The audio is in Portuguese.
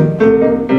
Música